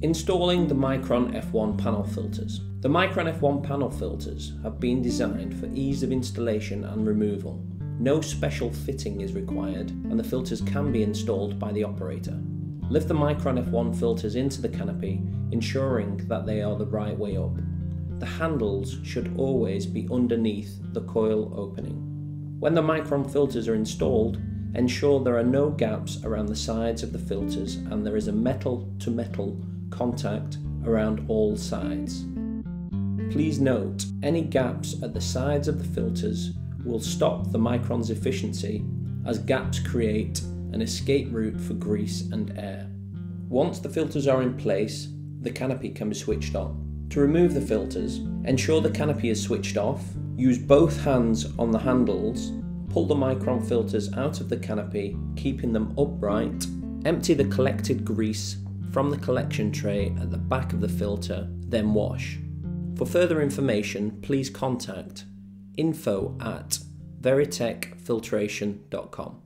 Installing the Micron F1 panel filters. The Micron F1 panel filters have been designed for ease of installation and removal. No special fitting is required and the filters can be installed by the operator. Lift the Micron F1 filters into the canopy, ensuring that they are the right way up. The handles should always be underneath the coil opening. When the Micron filters are installed, ensure there are no gaps around the sides of the filters and there is a metal to metal contact around all sides. Please note, any gaps at the sides of the filters will stop the Micron's efficiency as gaps create an escape route for grease and air. Once the filters are in place, the canopy can be switched on. To remove the filters, ensure the canopy is switched off, use both hands on the handles, pull the Micron filters out of the canopy, keeping them upright, empty the collected grease from the collection tray at the back of the filter, then wash. For further information, please contact info at veritechfiltration.com.